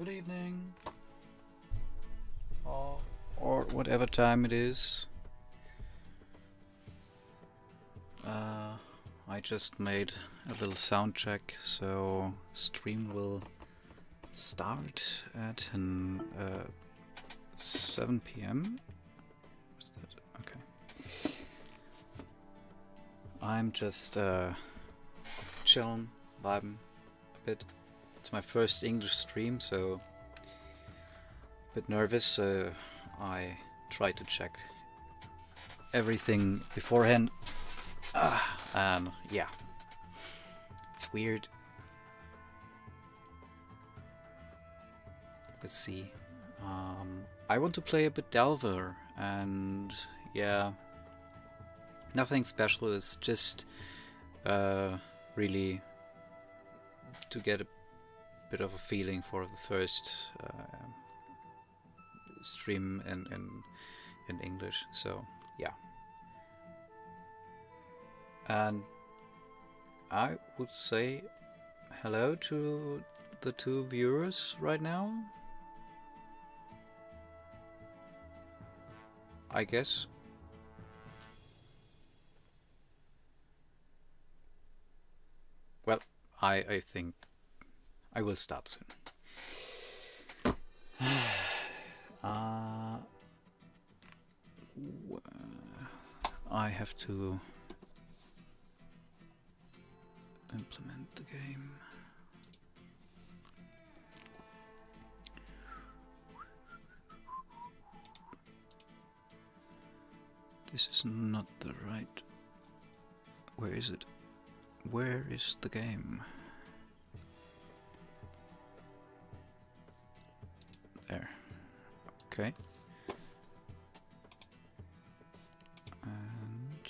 Good evening. Or, or whatever time it is. Uh, I just made a little sound check, so stream will start at an, uh, 7 p.m. Is that okay? I'm just uh, chilling, vibing a bit. It's my first English stream, so a bit nervous. Uh, I try to check everything beforehand. Ah, and yeah, it's weird. Let's see. Um, I want to play a bit Delver, and yeah, nothing special. It's just uh, really to get a bit of a feeling for the first uh, stream in, in in English. So yeah, and I would say hello to the two viewers right now. I guess. Well, I I think I will start soon. uh, I have to implement the game. This is not the right. Where is it? Where is the game? There. Okay. And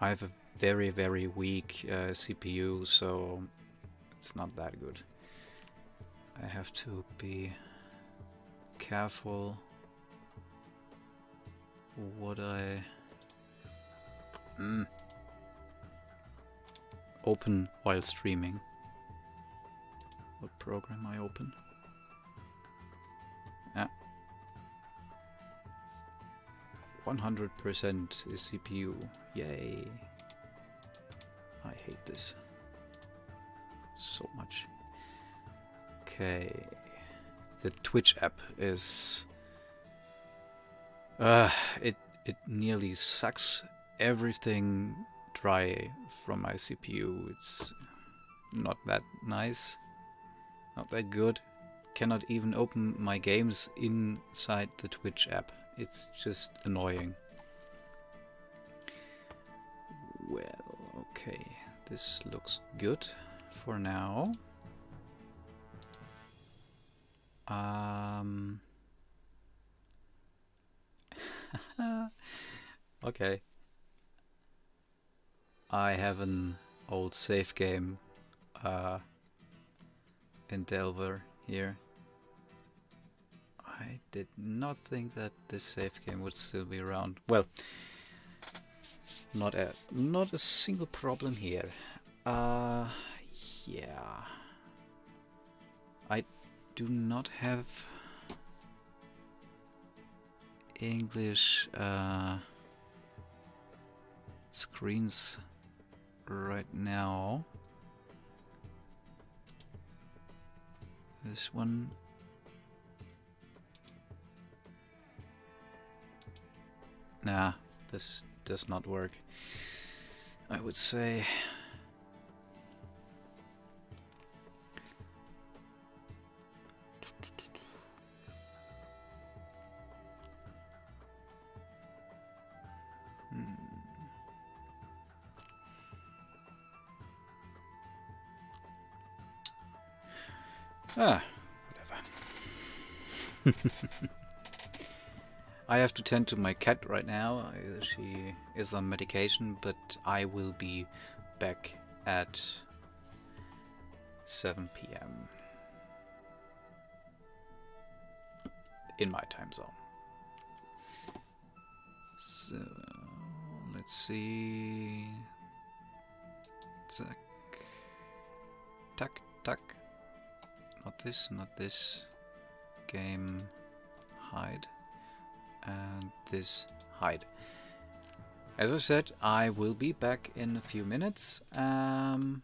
I have a very, very weak uh, CPU, so it's not that good. I have to be careful what I mm, open while streaming. What program I open? Yeah. 100% is CPU. Yay. I hate this so much. Okay. The Twitch app is uh, it it nearly sucks everything dry from my CPU. It's not that nice, not that good. Cannot even open my games inside the Twitch app. It's just annoying. Well, okay, this looks good for now. Um. okay. I have an old save game uh, Delver here. I did not think that this save game would still be around. Well, not a not a single problem here. Uh, yeah. I do not have English uh, screens right now. This one. Nah, this does not work. I would say. Ah, whatever. I have to tend to my cat right now. She is on medication, but I will be back at 7 p.m. in my time zone. So, let's see. Zack. Tuck, tuck. This, not this. Game hide. And this hide. As I said, I will be back in a few minutes. Um,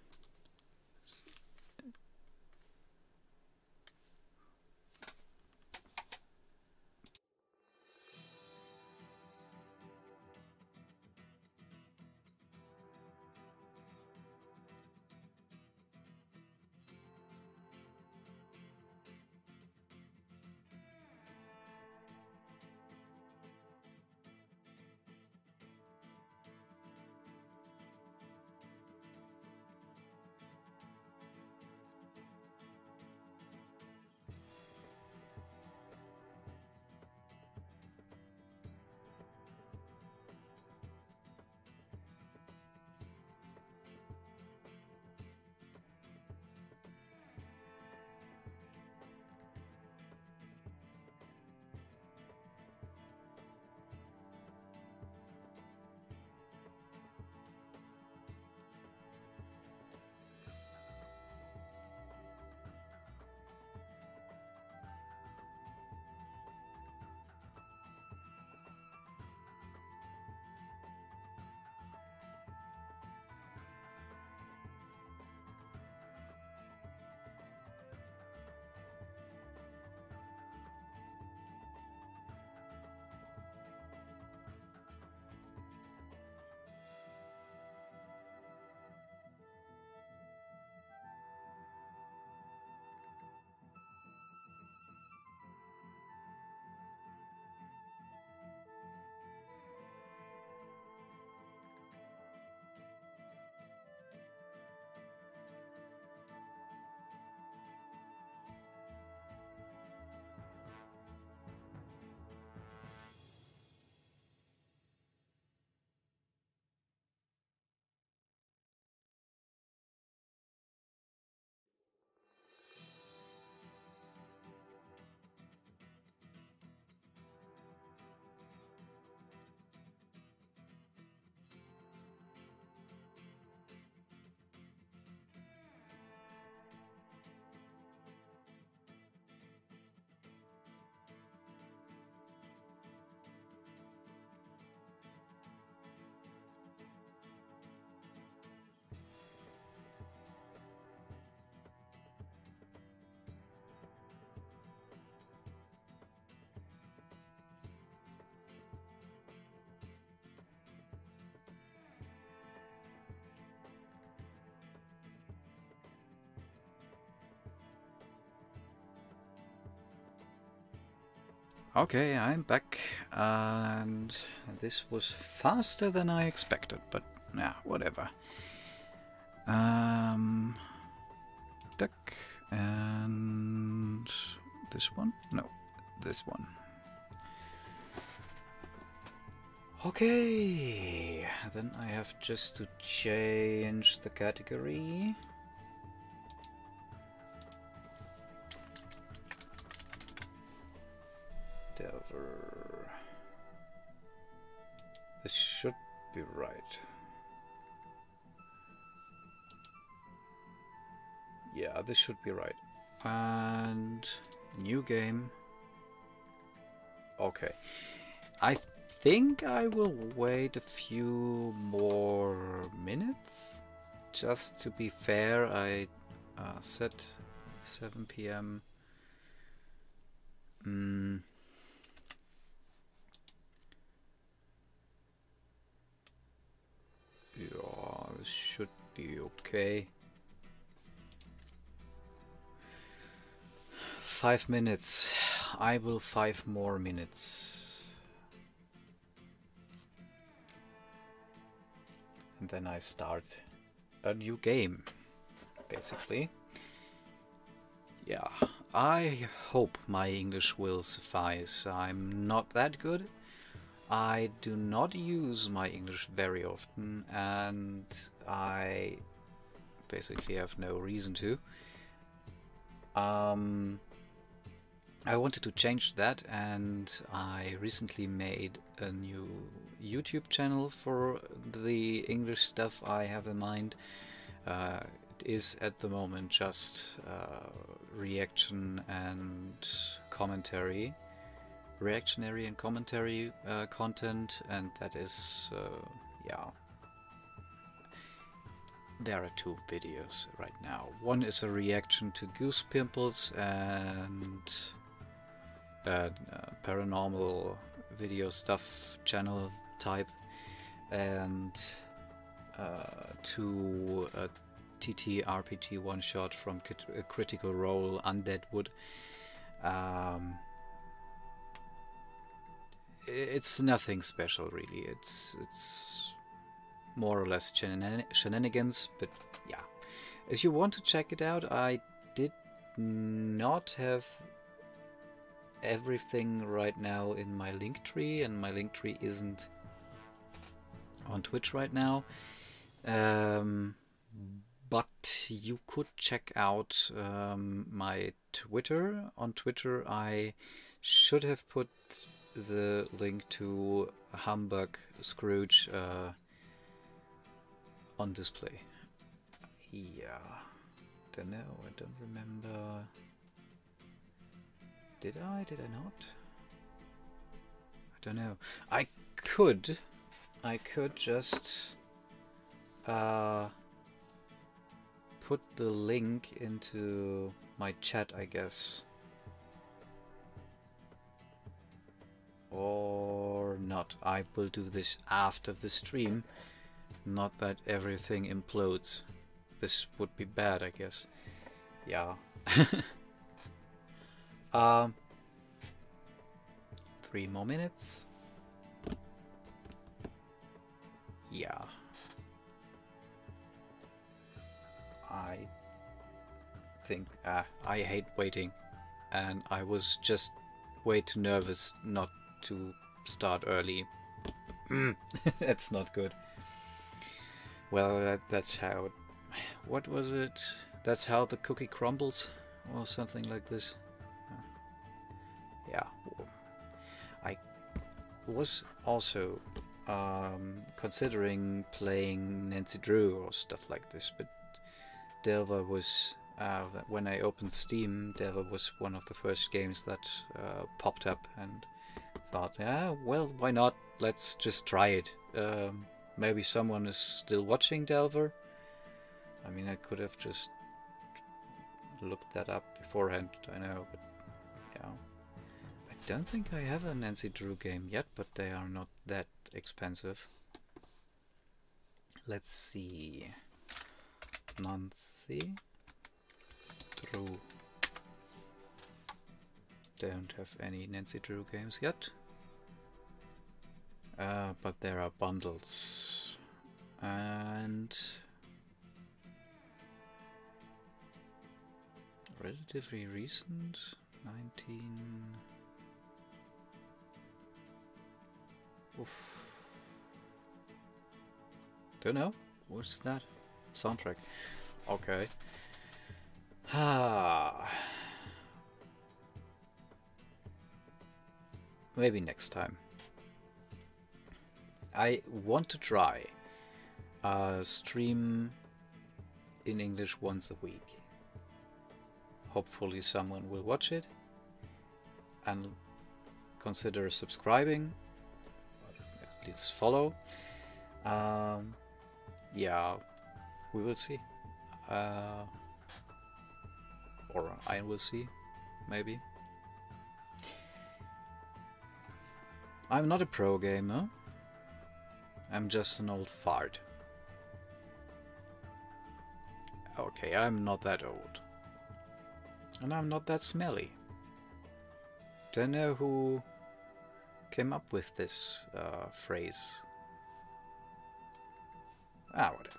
Okay, I'm back, and this was faster than I expected, but yeah, whatever. Um, duck, and this one? No, this one. Okay, then I have just to change the category. Be right. Yeah, this should be right. And new game. Okay. I think I will wait a few more minutes. Just to be fair, I uh, set 7 p.m. Mm. Yeah, this should be okay. Five minutes. I will five more minutes. And then I start a new game, basically. Yeah, I hope my English will suffice. I'm not that good. I do not use my English very often and I basically have no reason to. Um, I wanted to change that and I recently made a new YouTube channel for the English stuff I have in mind. Uh, is at the moment just uh, reaction and commentary, reactionary and commentary uh, content, and that is, uh, yeah. There are two videos right now. One is a reaction to Goose Pimples and uh, paranormal video stuff channel type, and uh, to a TT RPG one shot from Critical Role Undead Wood. Um, it's nothing special, really. It's it's more or less shenanigans, but yeah. If you want to check it out, I did not have everything right now in my link tree, and my link tree isn't on Twitch right now. Um, but you could check out um, my Twitter. On Twitter, I should have put the link to Humbug Scrooge uh, on display. Yeah, don't know. I don't remember. Did I? Did I not? I don't know. I could. I could just. Uh, put the link into my chat, I guess. Or not. I will do this after the stream. Not that everything implodes. This would be bad, I guess. Yeah. um, three more minutes. Yeah. I think uh, I hate waiting, and I was just way too nervous not to start early. Mm. that's not good. Well, that, that's how. what was it? That's how the cookie crumbles, or something like this. Yeah. I was also um, considering playing Nancy Drew or stuff like this, but Delver was uh, when I opened Steam, Delver was one of the first games that uh, popped up, and thought, yeah, well, why not? Let's just try it. Um, maybe someone is still watching Delver. I mean, I could have just looked that up beforehand. I know, but yeah, I don't think I have a Nancy Drew game yet, but they are not that expensive. Let's see. Nancy Drew. Don't have any Nancy Drew games yet. Uh, but there are bundles. And relatively recent 19 Oof. Don't know. What's that? soundtrack. Okay. Ah. Maybe next time. I want to try a stream in English once a week. Hopefully someone will watch it and consider subscribing, Please follow. Um, yeah, we will see. Uh, or I will see, maybe. I'm not a pro gamer. I'm just an old fart. Okay, I'm not that old. And I'm not that smelly. Don't know who came up with this uh, phrase. Ah, whatever.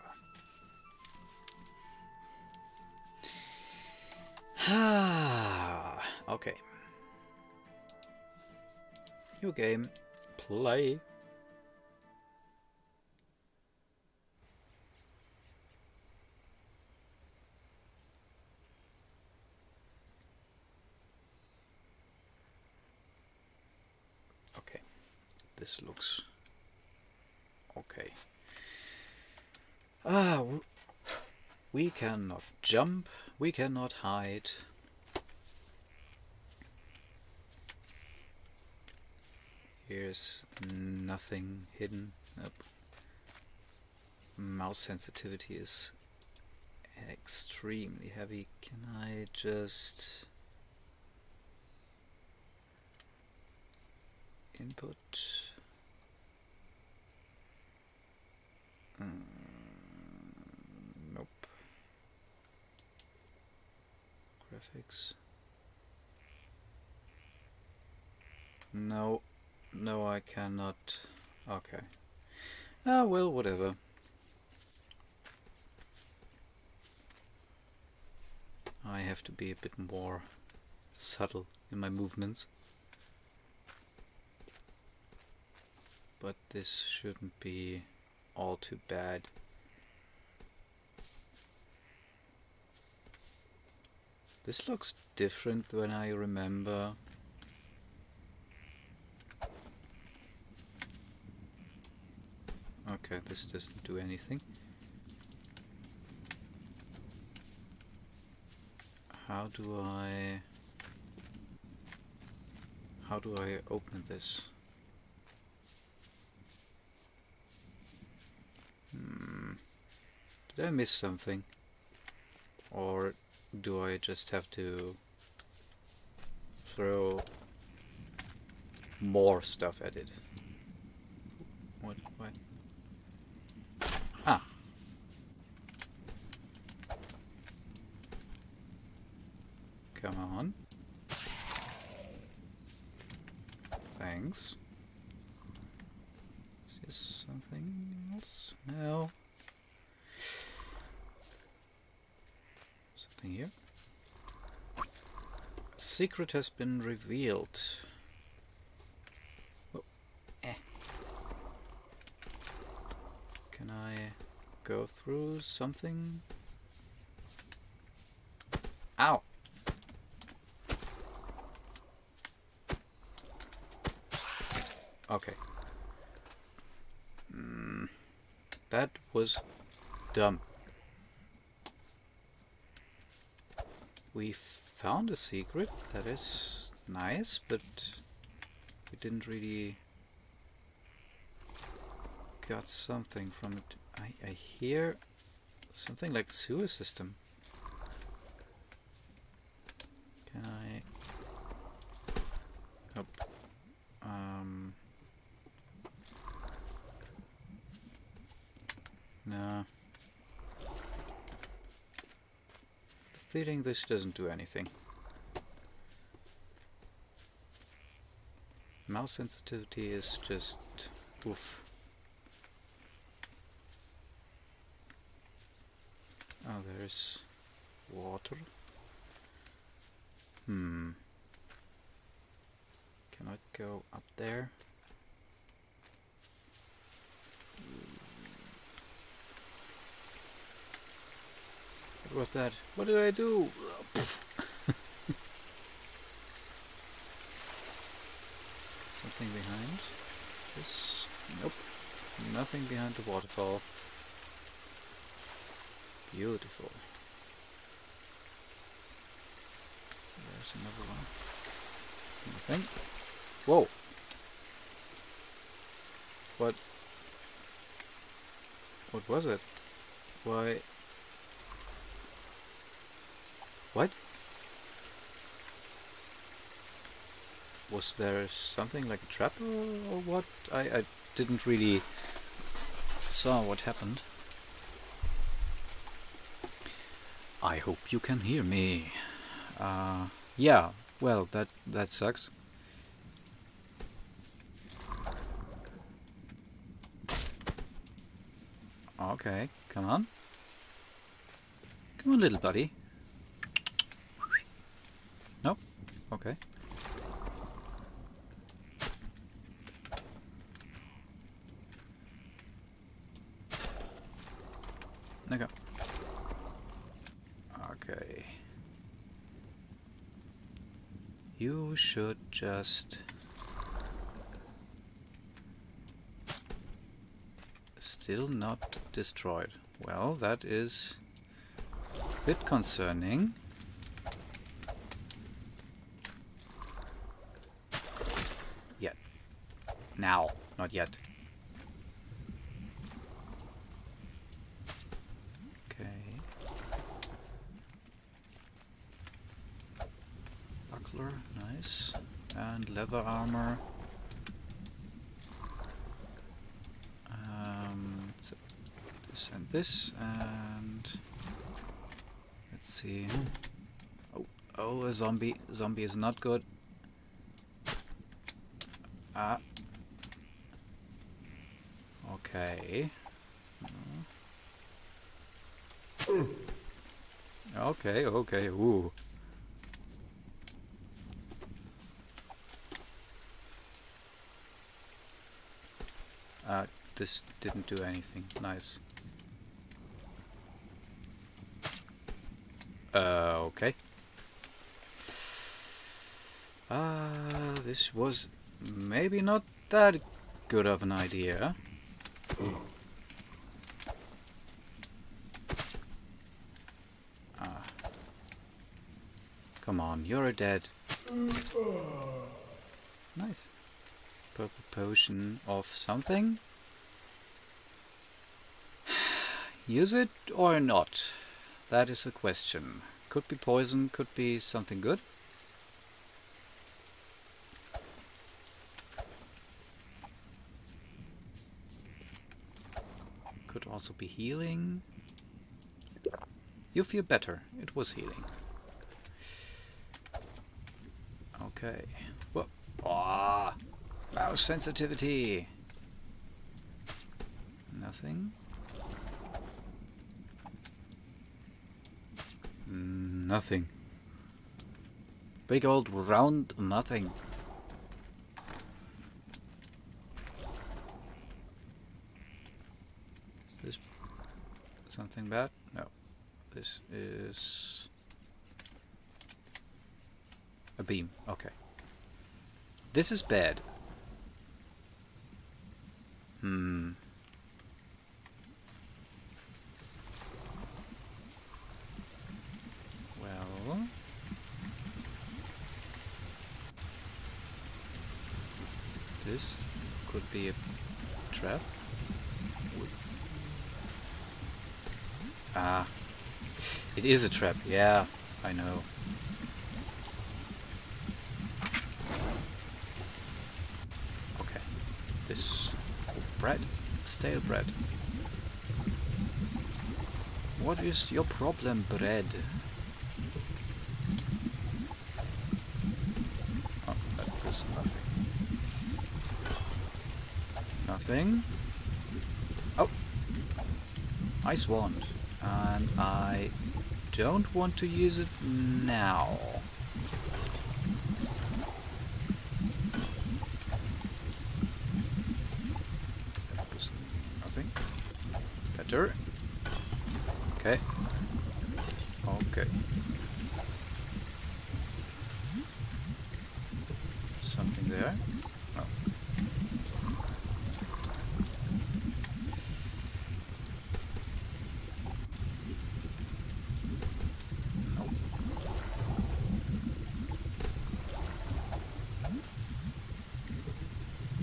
okay. New game. Play. This looks okay. Ah, We cannot jump, we cannot hide. Here's nothing hidden. Nope. Mouse sensitivity is extremely heavy. Can I just input? Mm, nope. Graphics. No, no, I cannot. Okay. Ah, well, whatever. I have to be a bit more subtle in my movements. But this shouldn't be all too bad. This looks different than I remember. Okay, this doesn't do anything. How do I... How do I open this? Did I miss something? Or do I just have to throw more stuff at it? What? What? Ah! Come on. Thanks. Is this something else? No. Something here. A secret has been revealed. Oh, eh. Can I go through something? Ow! Okay. Mm, that was dumb. We found a secret, that is nice, but we didn't really got something from it. I, I hear something like sewer system. Can I... This doesn't do anything. Mouse sensitivity is just oof. Oh, there's water. Hmm. Can I go up there? What was that? What did I do? Something behind this? Nope. Nothing behind the waterfall. Beautiful. There's another one. Nothing. Whoa! What? What was it? Why? What? Was there something like a trap or, what? I, I didn't really saw what happened. I hope you can hear me. Uh, yeah, well, that that sucks. Okay, come on. Come on, little buddy. Nope. Okay. Okay. Okay. You should just still not destroyed. Well, that is a Bit concerning. Yet. Now, not yet. Okay. Buckler, nice. And leather armor. Um, this and this, and let's see. Oh, oh, a zombie. Zombie is not good. Ah. Okay. Okay, okay, ooh. Uh, this didn't do anything. Nice. Uh, okay. Uh, this was maybe not that good of an idea. Ah. Come on, you're a dead. Nice. Purple potion of something. Use it or not? That is a question. Could be poison, could be something good. Could also be healing. You feel better. It was healing. Okay. Whoa. Ah. mouse sensitivity. Nothing. Nothing. Big old round nothing. Is this something bad? No. This is a beam. Okay. This is bad. Hmm. Well. This could be a trap. Ah. It is a trap, yeah, I know. Okay. This bread? Stale bread. What is your problem, bread? Oh, nothing. Nothing. Oh! Ice wand. And I don't want to use it now. That was nothing. Better. Okay. Okay. Something there. Oh. Nope.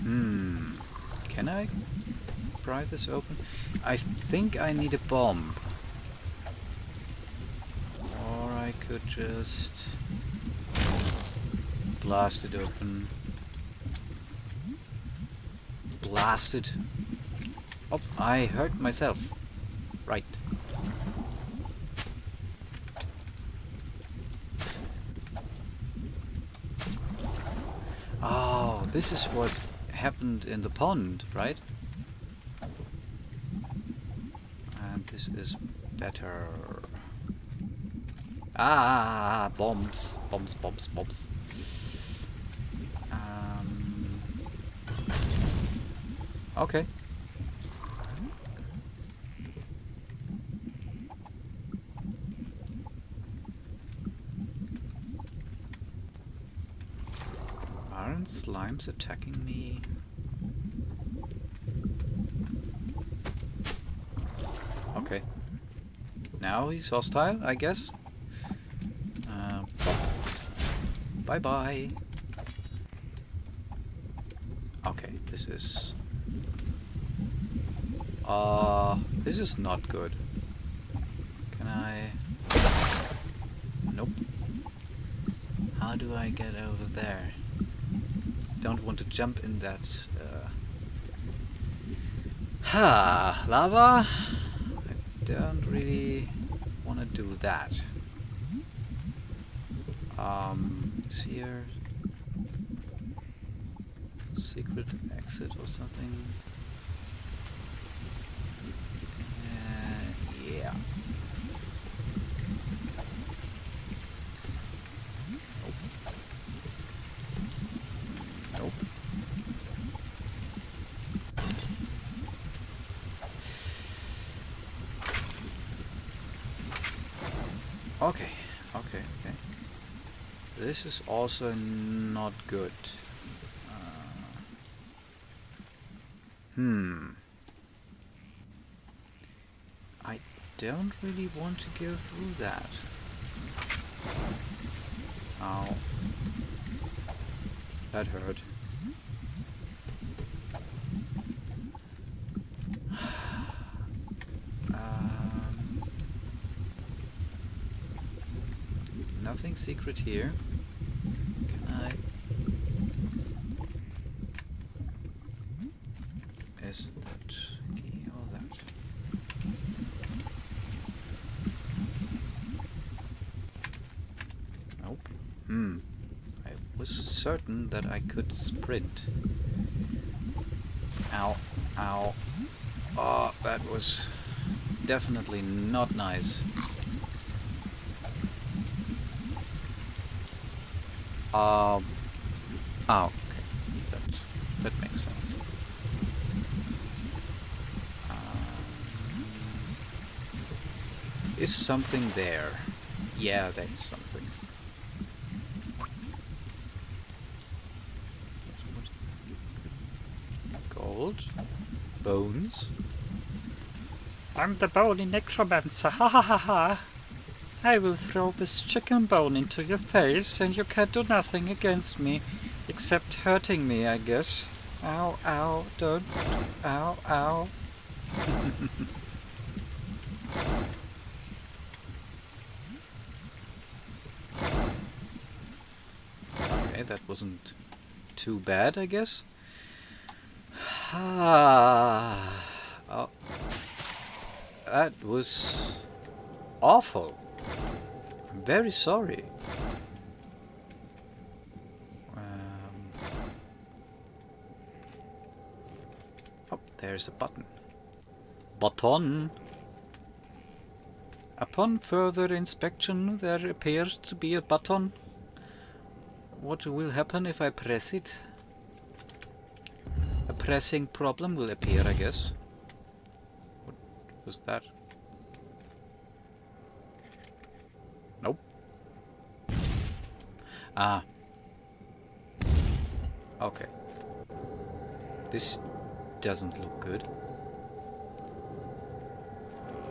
Hmm. Can I pry this open? I think I need a bomb. Or I could just blast it open. Blast it. Oh, I hurt myself. Right. Oh, this is what happened in the pond, right? And this is better. Ah, bombs, bombs, bombs, bombs. Um, okay. Attacking me? Okay. now he's hostile, I guess. Uh, bye bye. Okay, this is. Uh, this is not good. Can I? Nope. How do I get over there? Don't want to jump in that. Uh... Ha! Lava! I don't really want to do that. Um, is here secret exit or something? Uh, yeah. Nope. Okay, okay, okay. This is also not good. Uh, hmm. I don't really want to go through that. Ow. That hurt. um, nothing secret here. Can I? Is that key or that? Nope. Hmm. I was certain that I could sprint. Ow. Ow. Oh, that was definitely not nice. Um. Oh, okay. That that makes sense. Um, is something there? Yeah, there's something. Gold, I'm the bony necromancer, ha ha ha ha! I will throw this chicken bone into your face and you can do nothing against me, except hurting me, I guess. Ow, ow, don't. Ow, ow. Okay, that wasn't too bad, I guess. Ah, oh, that was awful. I'm very sorry. Um, oh, there's a button. Button. Upon further inspection, there appears to be a button. What will happen if I press it? Pressing problem will appear, I guess. What was that? Nope. Ah. Okay. This doesn't look good.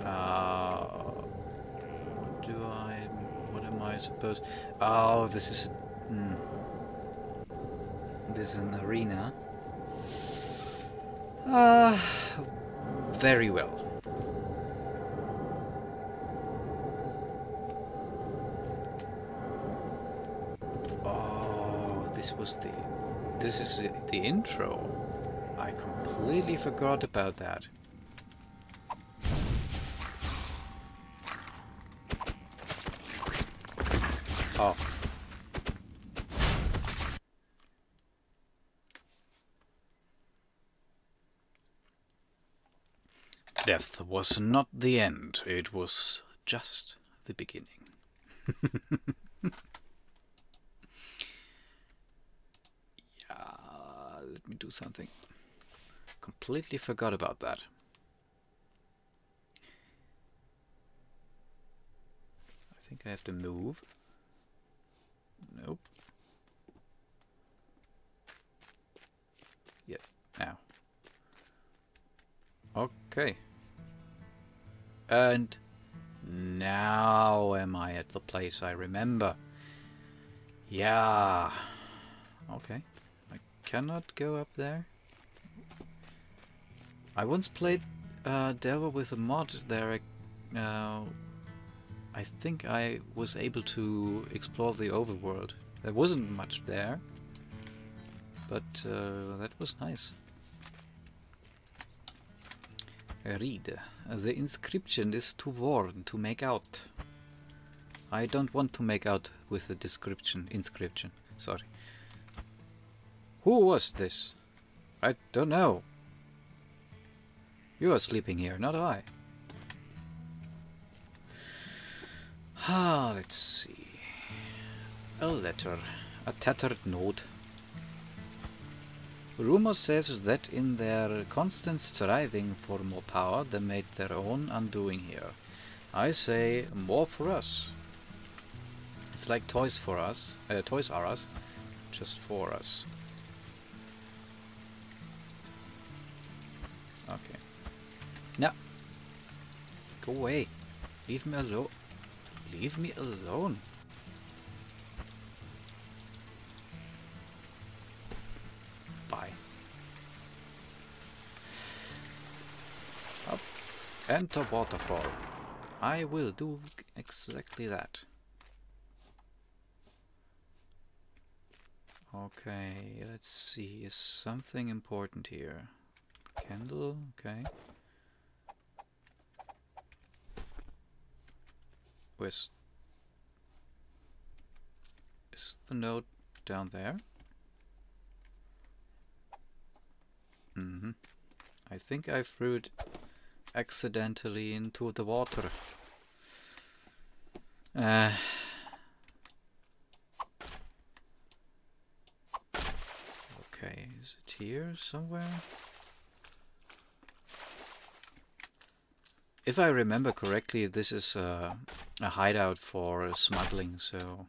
Uh, what do I... What am I supposed... Oh, this is... Hmm. This is an arena. Uh, very well. Oh, this was the... This is the intro. I completely forgot about that. Oh. Death was not the end, it was just the beginning. yeah, let me do something. Completely forgot about that. I think I have to move. Nope. Yep, now. Okay. And Now am I at the place I remember. Yeah. Okay. I cannot go up there. I once played uh, Delver with a mod there. Uh, I think I was able to explore the overworld. There wasn't much there, but uh, that was nice. Read. The inscription is too worn to make out. I don't want to make out with the description, inscription. Sorry. Who was this? I don't know. You are sleeping here, not I. Ah, let's see. A letter. A tattered note. Rumor says that in their constant striving for more power, they made their own undoing here. I say, more for us. It's like Toys for Us, uh, Toys R Us, just for us. Okay. No. Go away. Leave me alone. Leave me alone. Enter waterfall. I will do exactly that. Okay, let's see. Is something important here? Candle, okay. Where's... Is the note down there? Mm hmm I think I threw it accidentally into the water. Uh, okay, is it here somewhere? If I remember correctly, this is uh, a hideout for smuggling, so...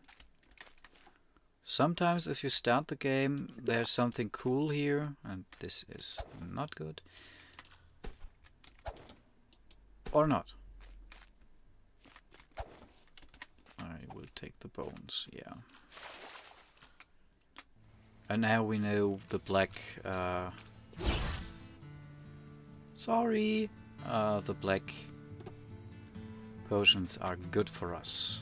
Sometimes if you start the game, there's something cool here, and this is not good. Or not. I will take the bones, yeah. And now we know the black... Uh, sorry! Uh, the black potions are good for us.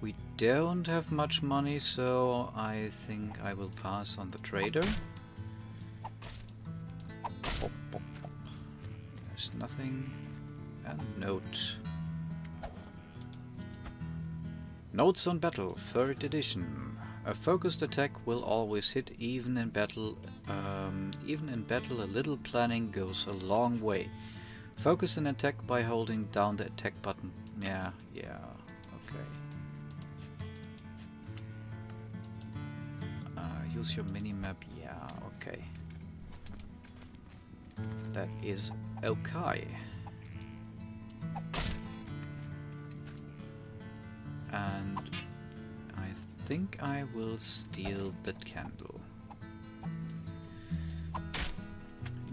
We don't have much money, so I think I will pass on the trader. Nothing. And note. Notes on Battle, 3rd edition. A focused attack will always hit even in battle. Um, even in battle, a little planning goes a long way. Focus an attack by holding down the attack button. Yeah, yeah, okay. Uh, use your minimap. Yeah, okay. That is okay. And I think I will steal that candle.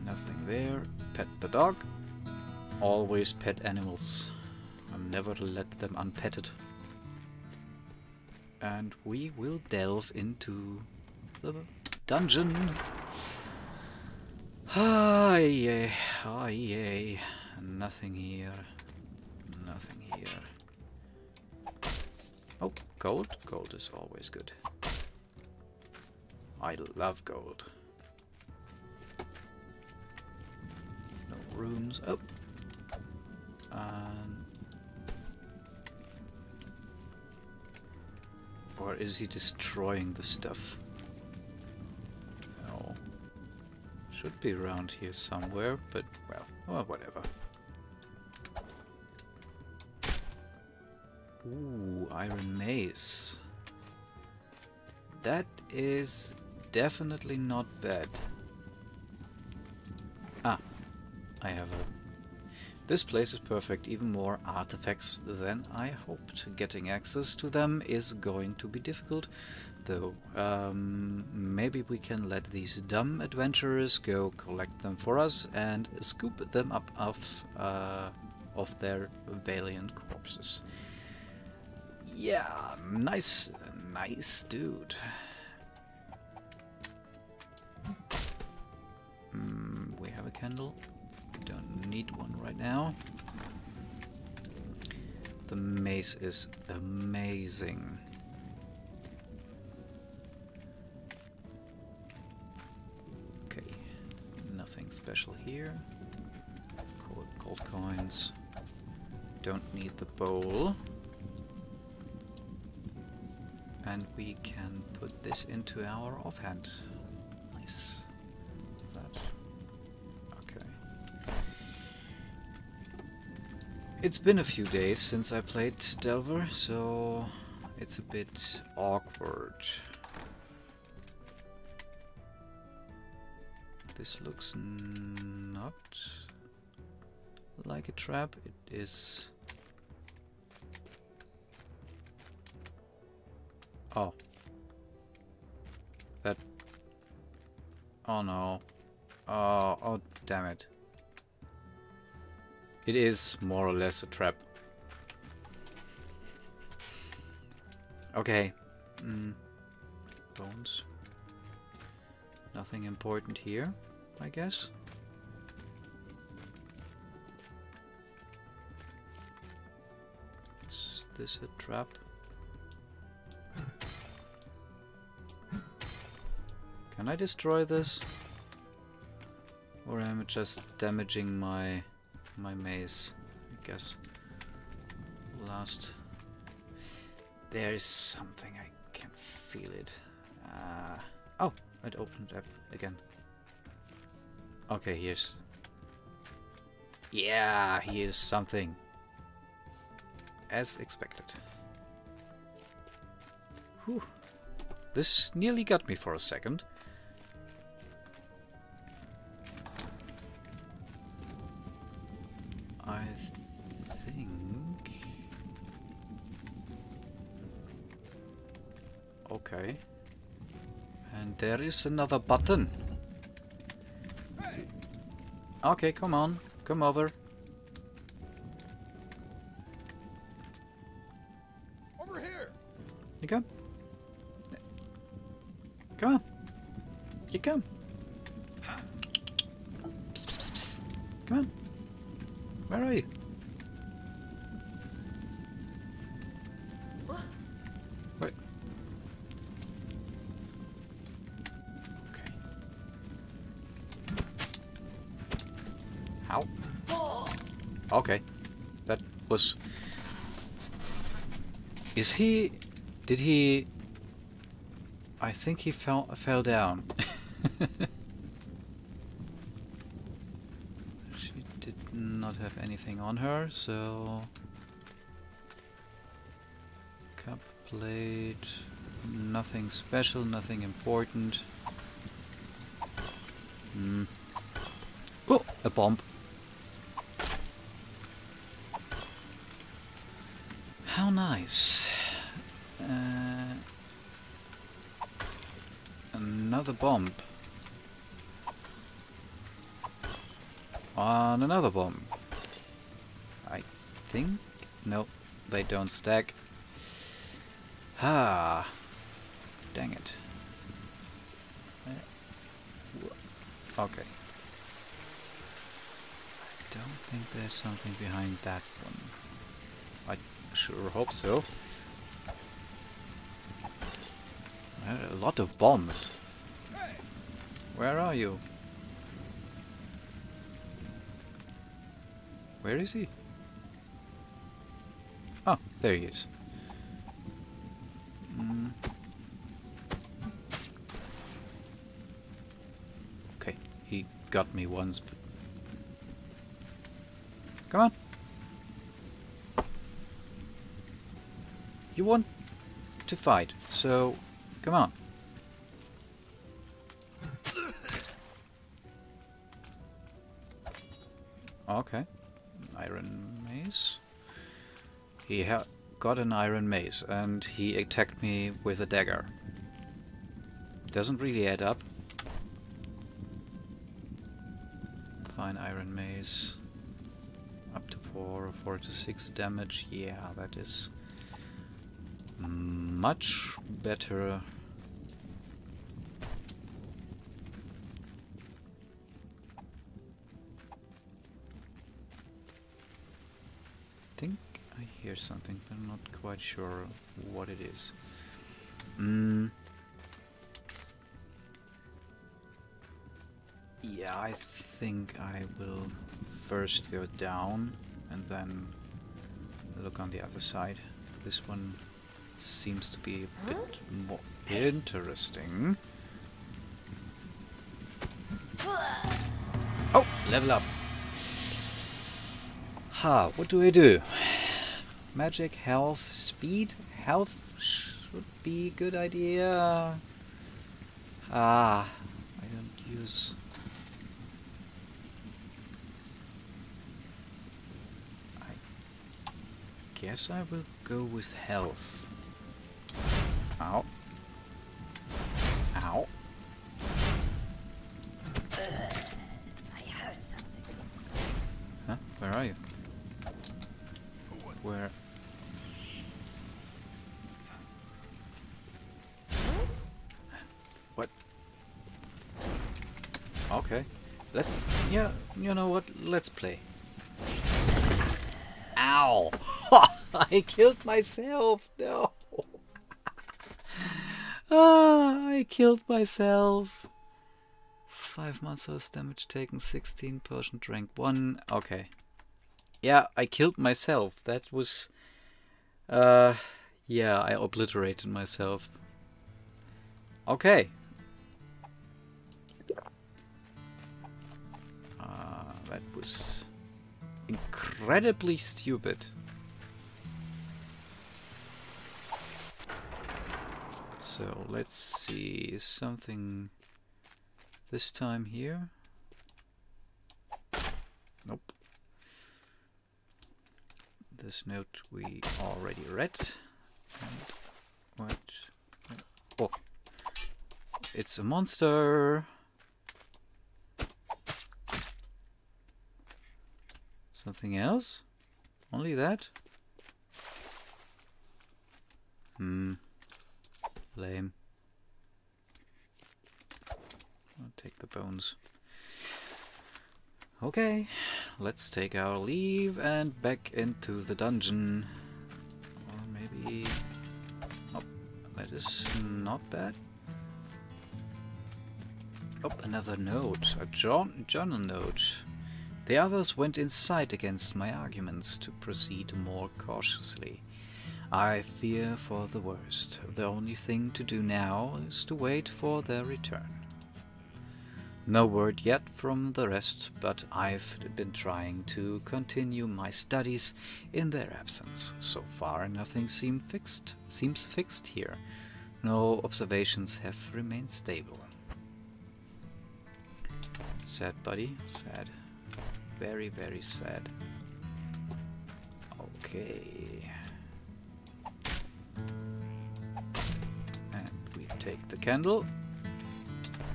Nothing there. Pet the dog. Always pet animals. And never to let them unpetted. And we will delve into the dungeon. Yeah, ah, yeah. Nothing here. Nothing here. Oh, gold? Gold is always good. I love gold. No runes. Oh. And or is he destroying the stuff? Should be around here somewhere, but well, well whatever. Ooh, iron mace. That is definitely not bad. Ah, I have a... This place is perfect, even more artifacts than I hoped. Getting access to them is going to be difficult. Though. Um, maybe we can let these dumb adventurers go collect them for us and scoop them up off, uh, of their valiant corpses. Yeah, nice, nice dude. Mm, we have a candle. Don't need one right now. The mace is amazing. Special here. Gold, gold coins. Don't need the bowl. And we can put this into our offhand. Nice. What's that? Okay. It's been a few days since I played Delver, so it's a bit awkward. This looks not like a trap. It is... Oh. That... Oh no. Oh, oh damn it. It is more or less a trap. Okay. Mm. Bones. Nothing important here, I guess. Is this a trap? Can I destroy this? Or am I just damaging my my mace? I guess. Last. There is something I can feel it. Uh, oh, it opened up again. Okay, here's. Yeah, here's something. As expected. Whew. This nearly got me for a second. I think... Okay. And there is another button. Okay, come on. Come over. Is he... Did he... I think he fell fell down. she did not have anything on her, so... Cup, plate... Nothing special, nothing important. Hmm. Oh! A bomb. How nice. Uh, another bomb. On another bomb. I think? Nope, they don't stack. Ah, dang it. Uh, Okay. I don't think there's something behind that one. I sure hope so. Uh, A lot of bombs. Where are you? Where is he? Oh, there he is. Mm. Okay, he got me once. Come on! You want to fight, so come on. Okay, iron mace. He got an iron mace and he attacked me with a dagger. Doesn't really add up. Fine iron mace. Up to 4, 4 to 6 damage. Yeah, that is much better. Hear something, I'm not quite sure what it is. Mm. Yeah, I think I will first go down and then look on the other side. This one seems to be a bit more interesting. Oh, level up. Ha, what do I do? Magic, health, speed? Health should be a good idea. Ah, I don't use... I guess I will go with health. You know what? Let's play. Ow! I killed myself! No! ah, I killed myself! 5 monsters, damage taken 16, potion rank 1. Okay. Yeah, I killed myself. That was... Uh, yeah, I obliterated myself. Okay. Was incredibly stupid. So let's see something this time here. Nope. This note we already read. And what? Oh, it's a monster. Something else? Only that? Hmm. Lame. I'll take the bones. Okay, let's take our leave and back into the dungeon. Or maybe... Oh, that is not bad. Oh, another note. A journal note. The others went inside against my arguments to proceed more cautiously. I fear for the worst. The only thing to do now is to wait for their return. No word yet from the rest, but I've been trying to continue my studies in their absence. So far nothing seem fixed, seems fixed here. No observations have remained stable. Sad buddy, sad. Very, very sad. Okay. And we take the candle.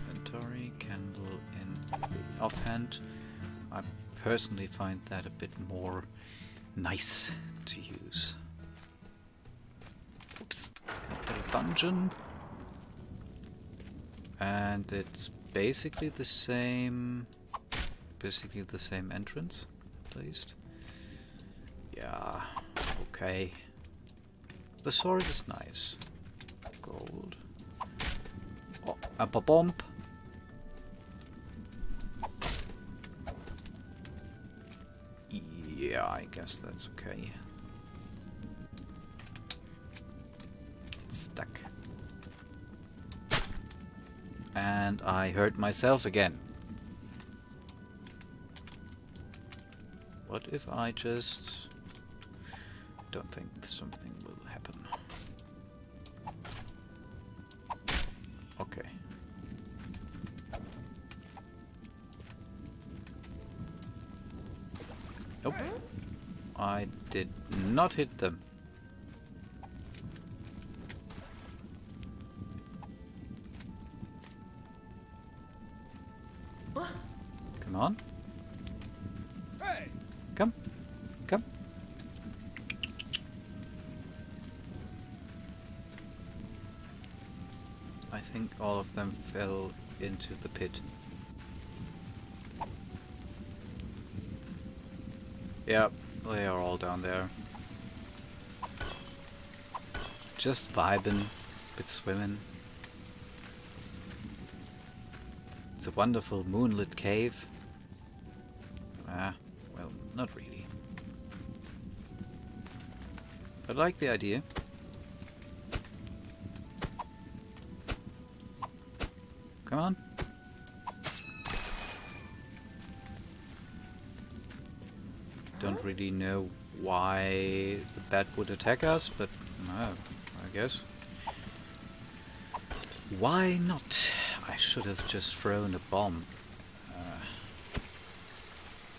Inventory, candle in the offhand. I personally find that a bit more nice to use. Oops. Dungeon. And it's basically the same basically the same entrance, at least. Yeah, okay. The sword is nice. Gold. Oh, a bomb. Yeah, I guess that's okay. It's stuck. And I hurt myself again. What if I just... Don't think something will happen. Okay. Nope. I did not hit them. Come on. Fell into the pit. Yep, they are all down there. Just vibing, bit swimming. It's a wonderful moonlit cave. Ah, well, not really. I like the idea. Know why the bat would attack us, but no, I guess. Why not? I should have just thrown a bomb.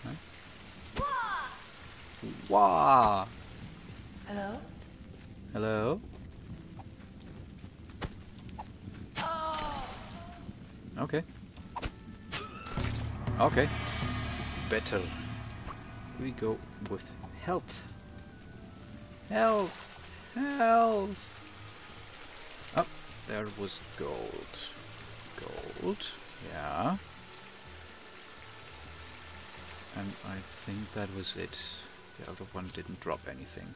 Uh? Wah! Hello? Hello? Okay. Okay. Better. We go with health. Health! Health! Oh, there was gold. Gold. Yeah. And I think that was it. The other one didn't drop anything.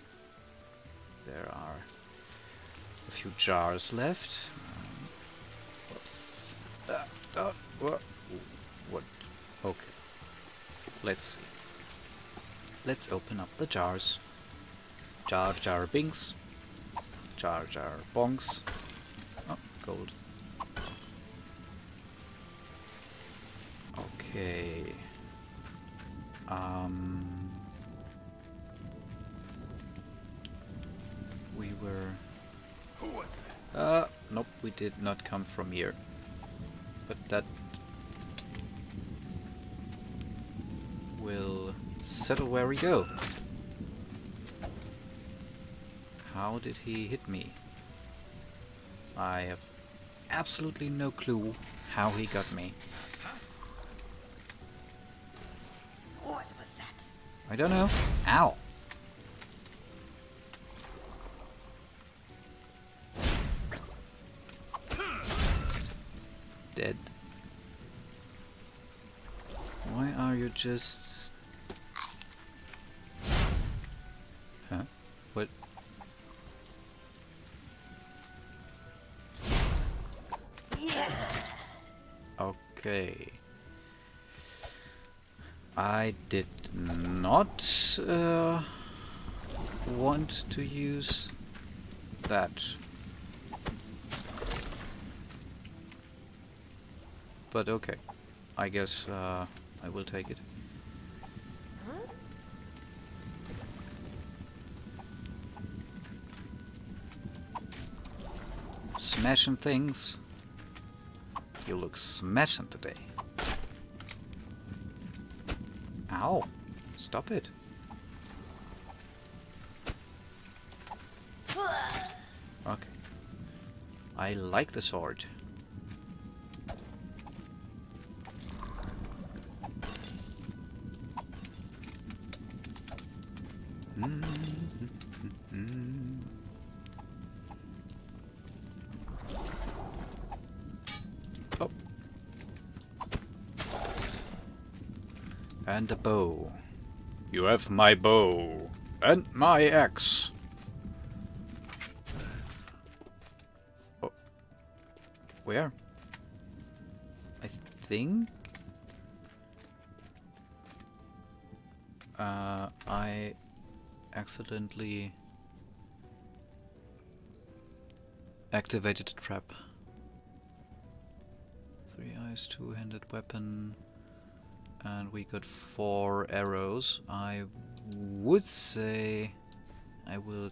There are a few jars left. Um, whoops. Uh, uh, what? What? Okay. Let's see. Let's open up the jars. Jar jar binks. Jar jar bonks. Oh, gold. Okay. Um. We were. Who was that? Uh, nope, we did not come from here. But that settle where we go. How did he hit me? I have absolutely no clue how he got me. What was that? I don't know. Ow! Dead. Why are you just... not uh, want to use that. But okay. I guess uh, I will take it. Smashing things. You look smashing today. Ow! Stop it. Okay. I like the sword. Oh. And a bow. Have my bow. And my axe. Oh. Where? I think... Uh, I accidentally activated the trap. Three eyes, two-handed weapon, and we got four arrows. I would say I will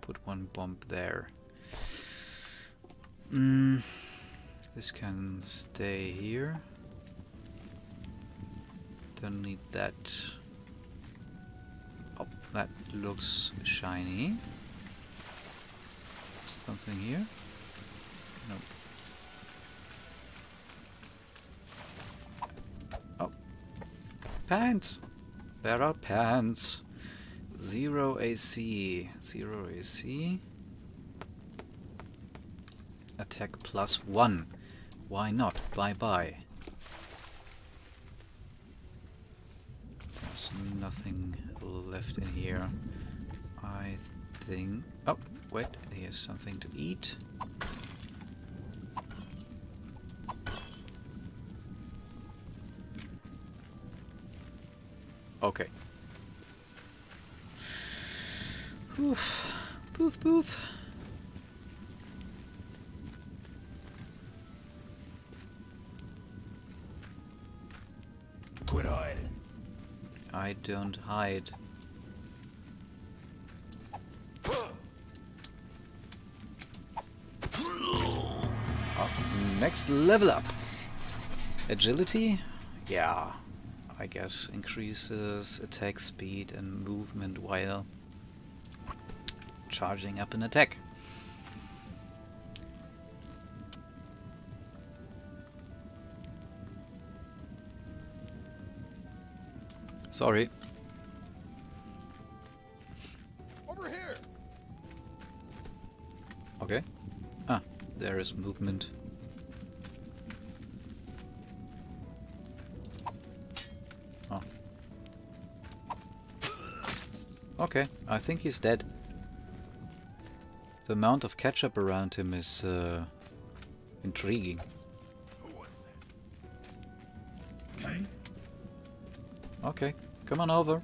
put one bomb there. Mm, this can stay here. Don't need that. Oh, that looks shiny. Something here? Nope. Pants! There are pants. Zero AC. Zero AC. Attack plus one. Why not? Bye bye. There's nothing left in here. I think. Oh, wait, here's something to eat. Okay. Poof. Poof, poof. Quit hiding. I don't hide. Oh, next level up. Agility? Yeah, I guess increases attack speed and movement while charging up an attack. Sorry. Over here. Okay. Ah, there is movement. Okay, I think he's dead. The amount of ketchup around him is uh, intriguing. Who was that? Okay. Okay, come on over.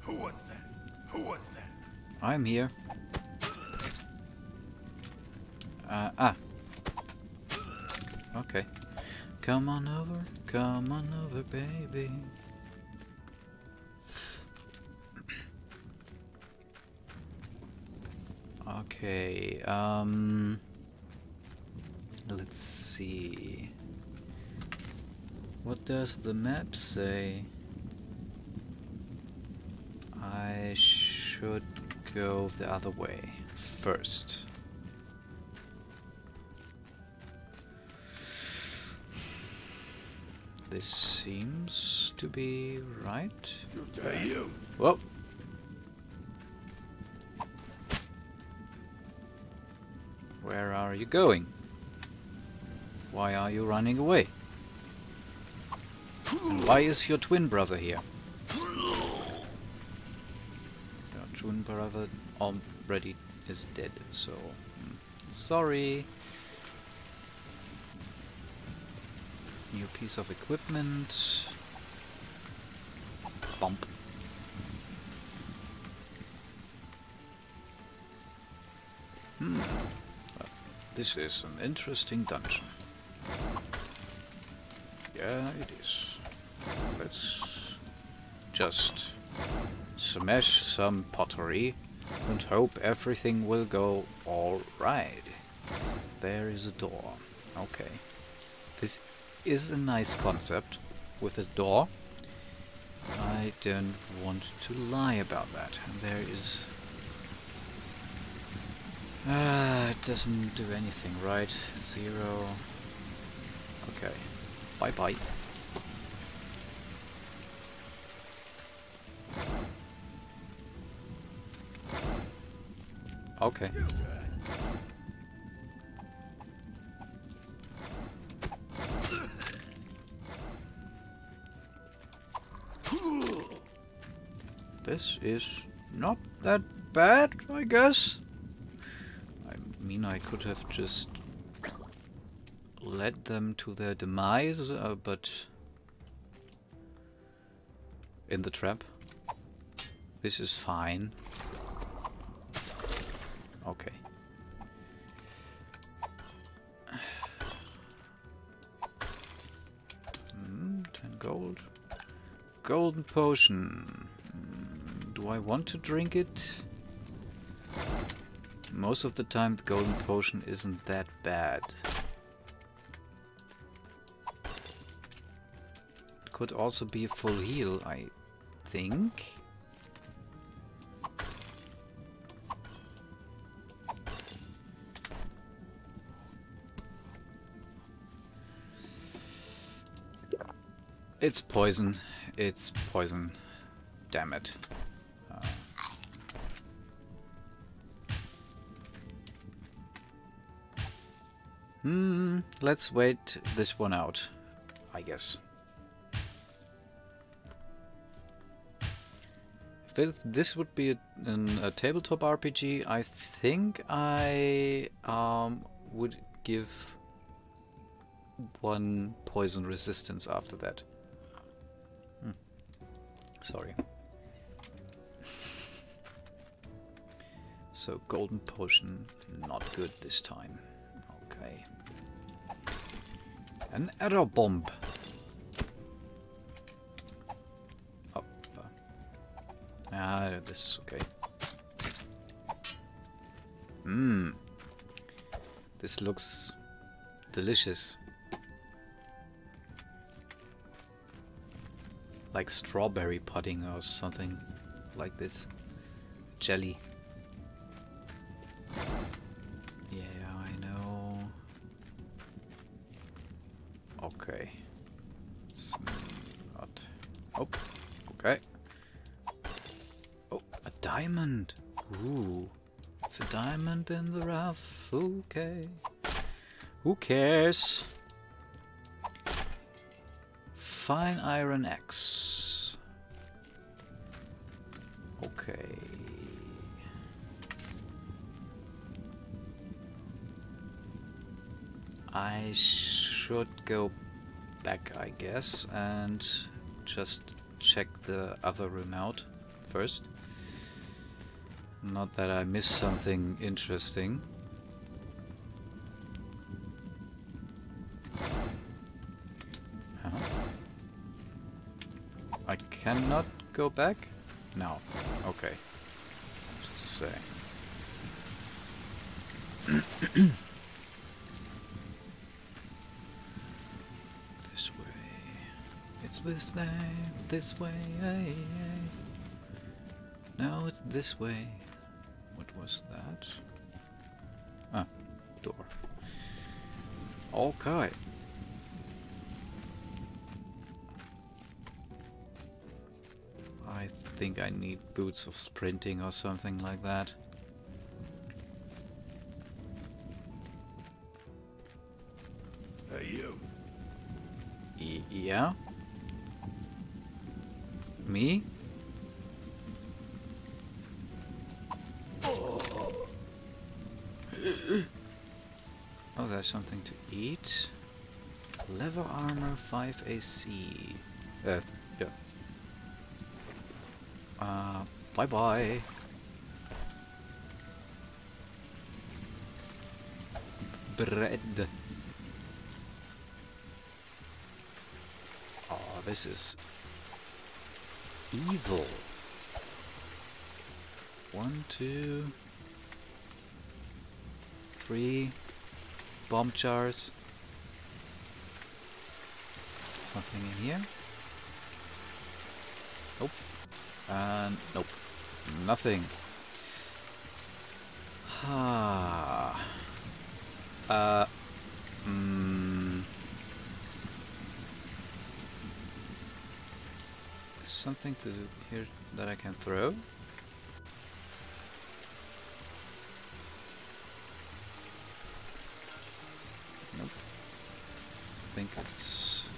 Who was that? Who was that? I'm here. Uh, ah. Okay. Come on over, come on over, baby. Okay, um... Let's see... What does the map say? I should go the other way first. This seems to be right. Whoa! Where are you going? Why are you running away? And why is your twin brother here? Your twin brother already is dead, so... mm, Sorry. New piece of equipment. Bump. Hmm. This is an interesting dungeon. Yeah, it is. Let's just smash some pottery and hope everything will go alright. There is a door. Okay. This is a nice concept with this door. I don't want to lie about that. And there is... Ah, it doesn't do anything, right? Zero. Okay. Bye-bye. Okay. This is not that bad, I guess. I mean, I could have just led them to their demise, uh, but in the trap. This is fine. Okay. Hmm, 10 gold. Golden potion. Hmm, Do I want to drink it? Most of the time the golden potion isn't that bad. It could also be a full heal, I think. It's poison. It's poison. Damn it. Hmm, let's wait this one out, I guess. If this would be a, a tabletop RPG, I think I um, would give one poison resistance after that. Hmm. Sorry. so golden potion, not good this time. Okay. An arrow bomb. Oh, uh, ah, this is okay. Mmm. This looks delicious. Like strawberry pudding or something like this. Jelly. Okay. Who cares? Fine iron axe. Okay. I should go back, I guess, and just check the other room out first. Not that I miss something interesting. Cannot go back? No. Okay. Just say. this way. It's this way. This way. Ay, ay. No, it's this way. What was that? Ah, door. Okay. Think I need boots of sprinting or something like that. Hey, you. Y yeah? Me? Oh, there's something to eat. Leather armor 5 AC. Uh, yeah. Uh, bye bye. Bread. Oh, this is evil. One, two, three bomb jars. Something in here? Nope. And nope. Nothing. Ha. uh. Mm, something to here that I can throw? Nope. I think it's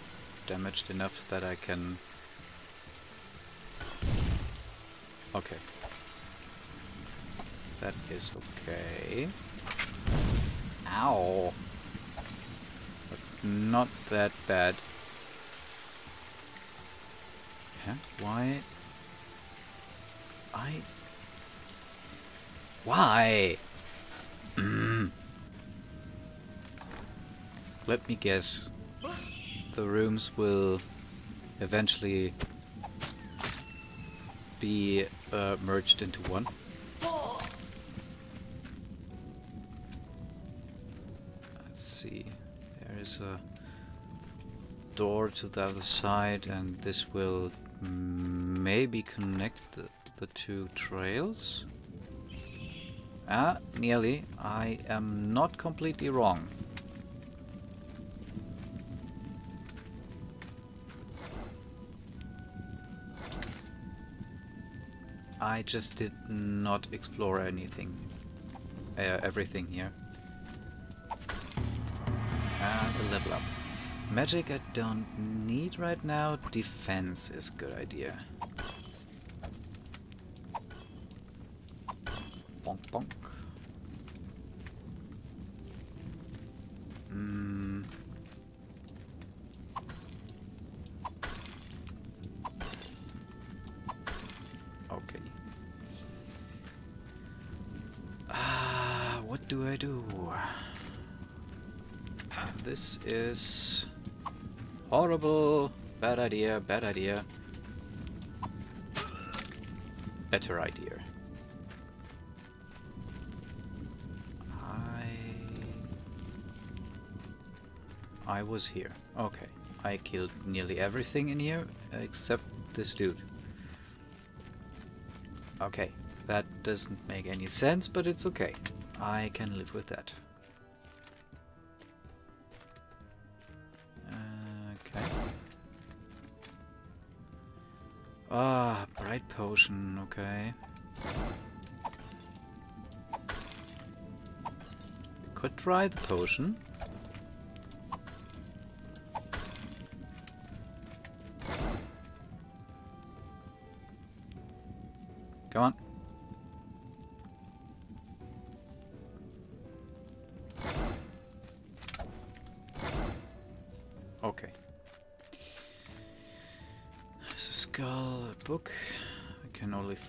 damaged enough that I can... Okay. That is okay. Ow! But not that bad. Why? I... Why? Mm. Let me guess. The rooms will eventually be uh, merged into one. Let's see. There is a door to the other side, and this will maybe connect the, the two trails. Ah, nearly. I am not completely wrong. I just did not explore anything. Uh, everything here. And the level up. Magic I don't need right now. Defense is good idea. Bonk bonk. Mm. Do I do? This is horrible. Bad idea, bad idea. Better idea. I I was here. Okay. I killed nearly everything in here except this dude. Okay. That doesn't make any sense, but it's okay. I can live with that. Okay. Ah, bright potion, okay. Could try the potion.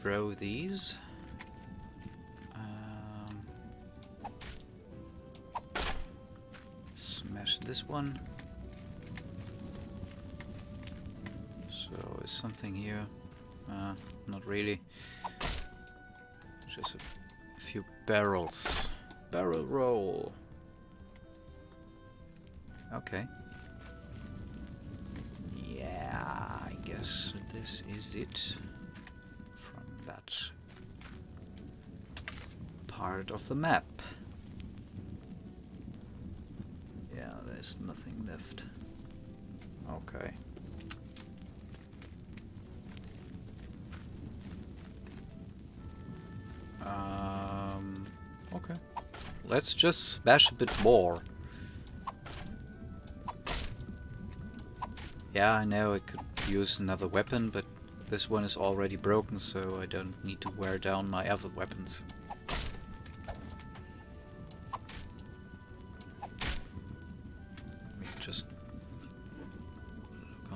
Throw these. Um, smash this one. So is something here? Uh, not really. Just a, a few barrels. Barrel roll. Okay. Yeah, I guess this is it part of the map. Yeah, there's nothing left. Okay. Um, okay. Let's just smash a bit more. Yeah, I know I could use another weapon, but this one is already broken, so I don't need to wear down my other weapons.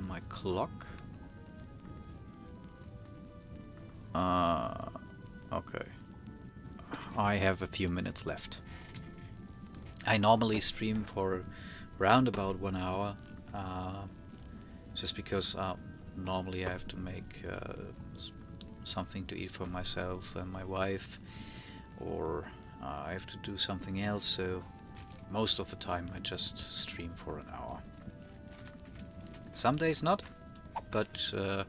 My clock. Uh, okay. I have a few minutes left. I normally stream for around about one hour, uh, just because uh, normally I have to make uh, something to eat for myself and my wife, or uh, I have to do something else. So most of the time I just stream for an hour. Some days not, but uh,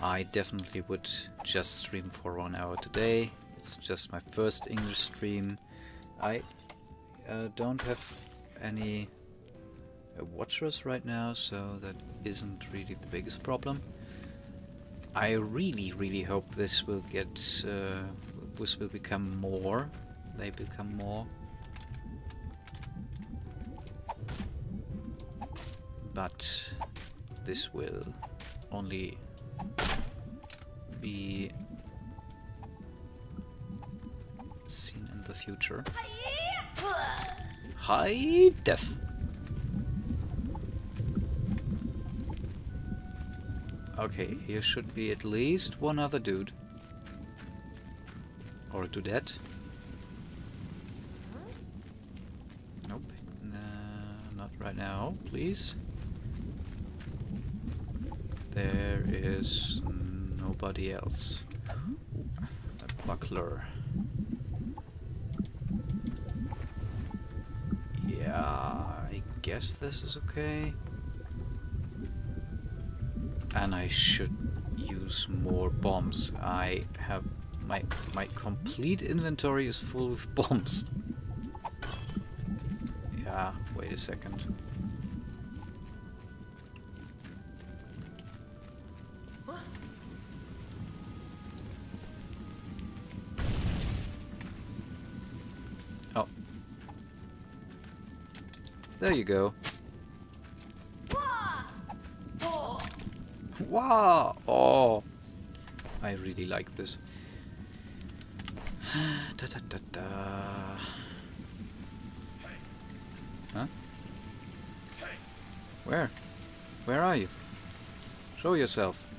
I definitely would just stream for one hour today. It's just my first English stream. I uh, don't have any uh, watchers right now, so that isn't really the biggest problem. I really, really hope this will get, uh, this will become more. They become more. But this will only be seen in the future. High death. Okay, here should be at least one other dude. Or a dudette. Nope. Nah, not right now, please. There is nobody else. A buckler. Yeah, I guess this is okay. And I should use more bombs. I have my my complete inventory is full of bombs. Yeah, wait a second. There you go. Wow! Oh, I really like this. da, da, da, da. Huh? Where? Where are you? Show yourself.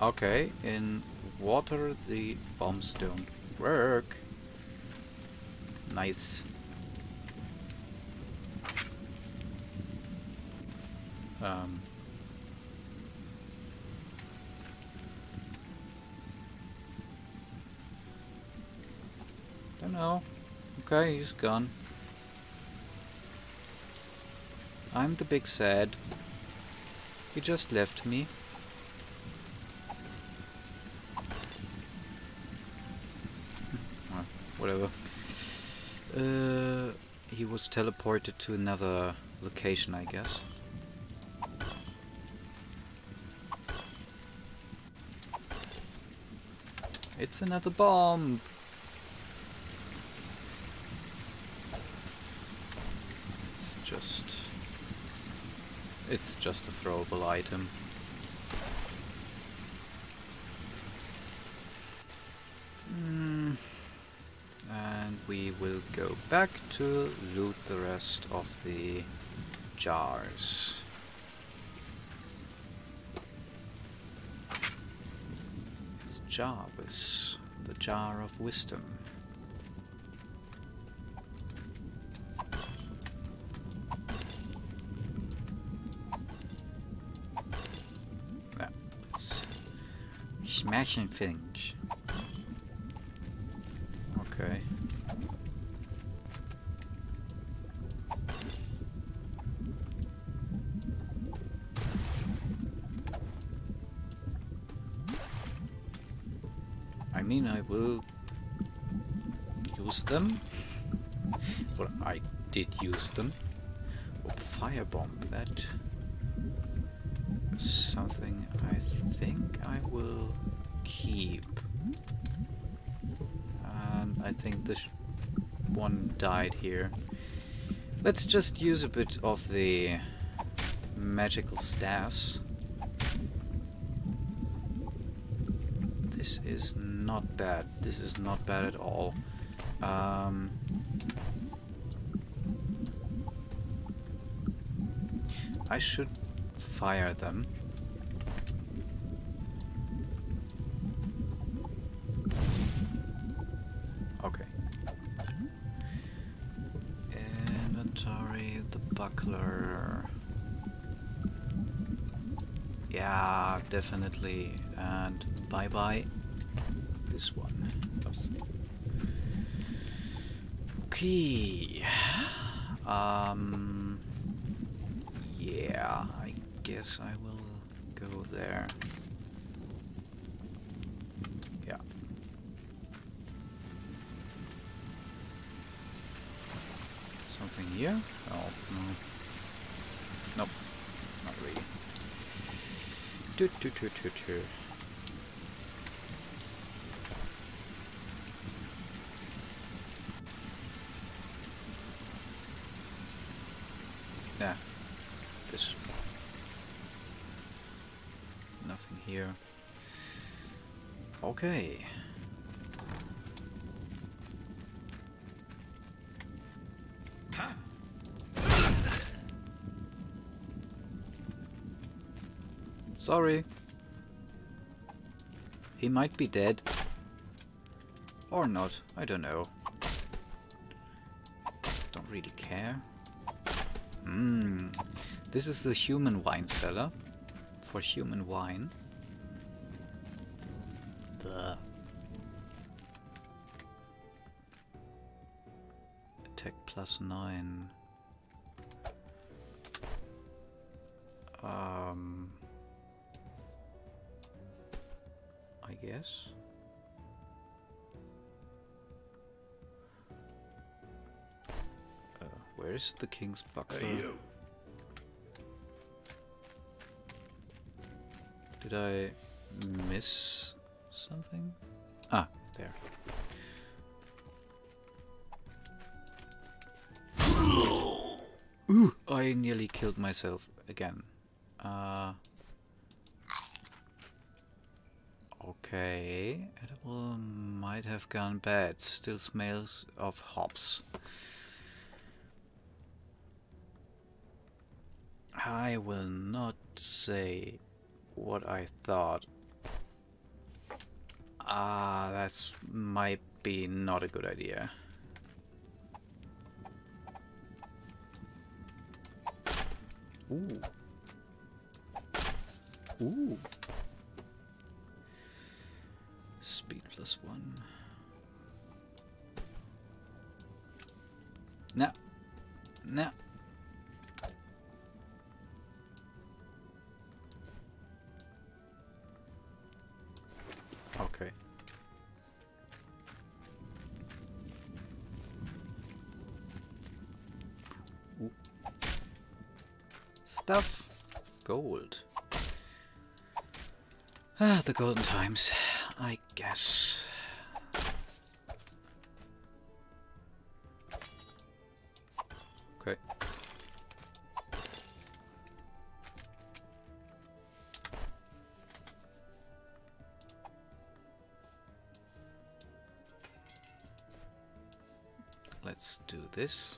Okay, in water the bombs don't work. Nice. Um. Don't know. Okay, he's gone. I'm the big sad. He just left me. Well, whatever. Uh, he was teleported to another location, I guess. It's another bomb! It's just... It's just a throwable item. Hmm. And we will go back to loot the rest of the jars. It's Jarvis, the jar of wisdom. Yeah, smashing things. Firebomb, that something I think I will keep. And I think this one died here. Let's just use a bit of the magical staffs. This is not bad. This is not bad at all. Um, I should fire them. Okay. Inventory, the buckler. Yeah, definitely. And bye bye. This one. Oops. Okay. Um. Yeah, I guess I will go there. Yeah. Something here? Oh, no. Nope. Not really. Do, do, do, do, do. Yeah. This. Nothing here. Okay. Sorry. He might be dead. Or not, I don't know. Don't really care. Hmm. This is the human wine cellar. For human wine. Plus nine. Um I guess. Uh, where is the king's buckler? Hey, you. Did I miss something? Ah, there. I nearly killed myself again. Uh, okay, edible might have gone bad. Still smells of hops. I will not say what I thought. Ah, that's might be not a good idea. Ooh. Ooh. Speed plus one. No. No. Stuff. Gold. Ah, the golden times, I guess. Okay. Let's do this.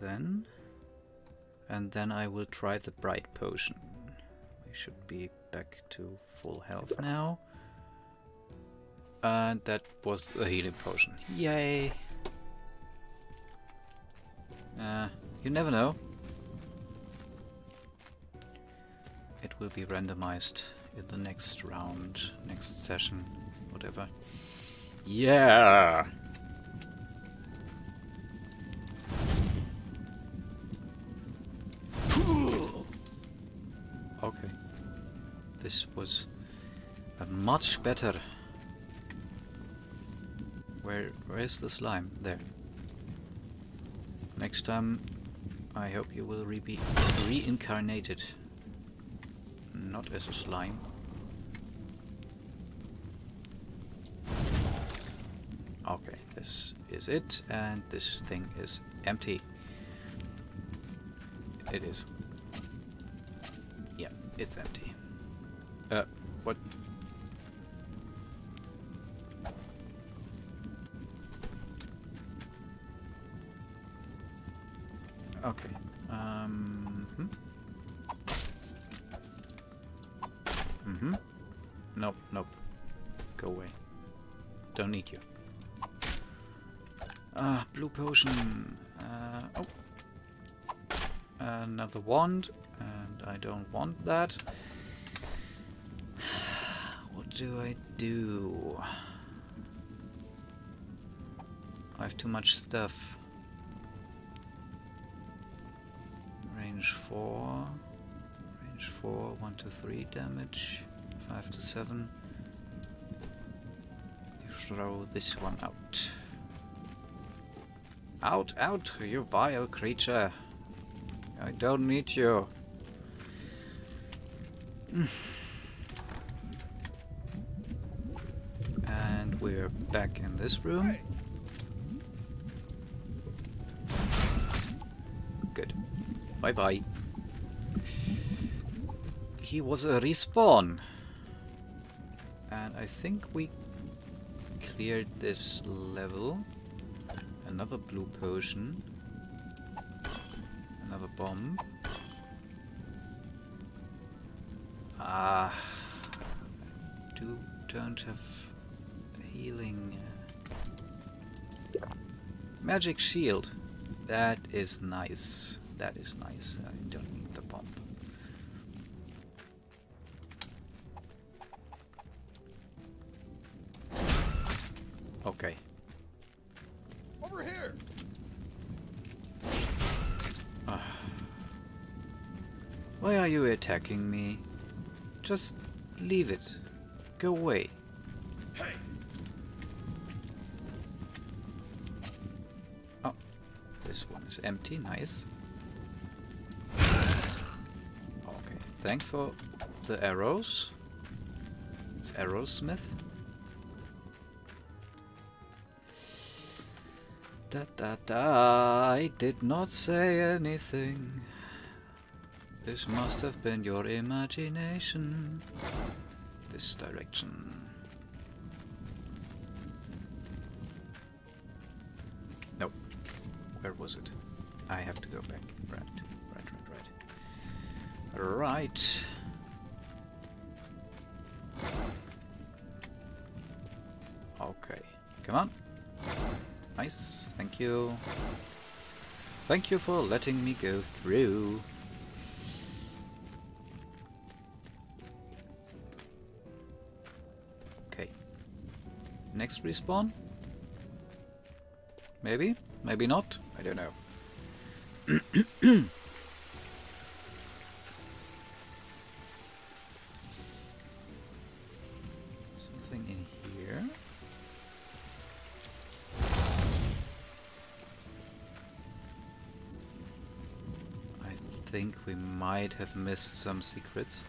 Then. And then I will try the bright potion. We should be back to full health now. And that was the healing potion. Yay! Uh, you never know. It will be randomized in the next round, next session, whatever. Yeah! This was a much better. Where where is the slime? There. Next time I hope you will re be reincarnated. Not as a slime. Okay, this is it, and this thing is empty. It is. Yeah, it's empty. Another wand. And I don't want that. What do I do? I have too much stuff. Range 4. Range 4, 1 to 3 damage. 5 to 7. You throw this one out. Out, out, you vile creature. I don't need you. and we're back in this room. Good. Bye bye. He was a respawn. And I think we cleared this level. Another blue potion. Another bomb. Ah, do don't have healing. Magic shield. That is nice. That is nice. I don't attacking me? Just leave it. Go away. Hey. Oh, this one is empty. Nice. Okay. Thanks for the arrows. It's Arrowsmith. Da da da, I did not say anything. This must have been your imagination. This direction. Nope. Where was it? I have to go back. Right, right, right, right. Right. Okay. Come on. Nice. Thank you. Thank you for letting me go through. Next respawn? Maybe? Maybe not? I don't know. Something in here? I think we might have missed some secrets.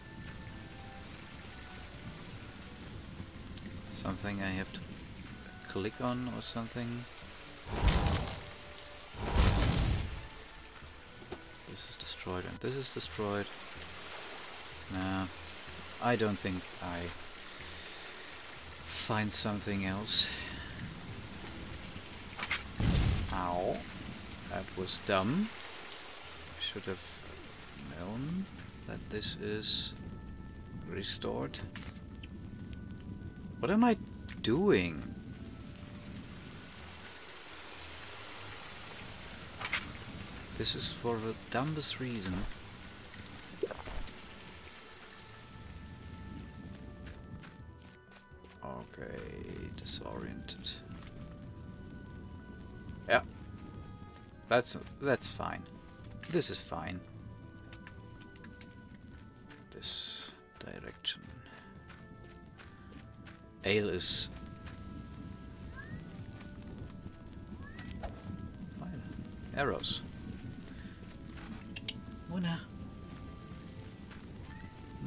Something I have to click on or something. This is destroyed and this is destroyed. Nah, I don't think I find something else. Ow. That was dumb. Should have known that this is restored. What am I doing? This is for the dumbest reason. Okay, disoriented. Yeah. That's that's fine. This is fine. Is. Arrows. Wanna?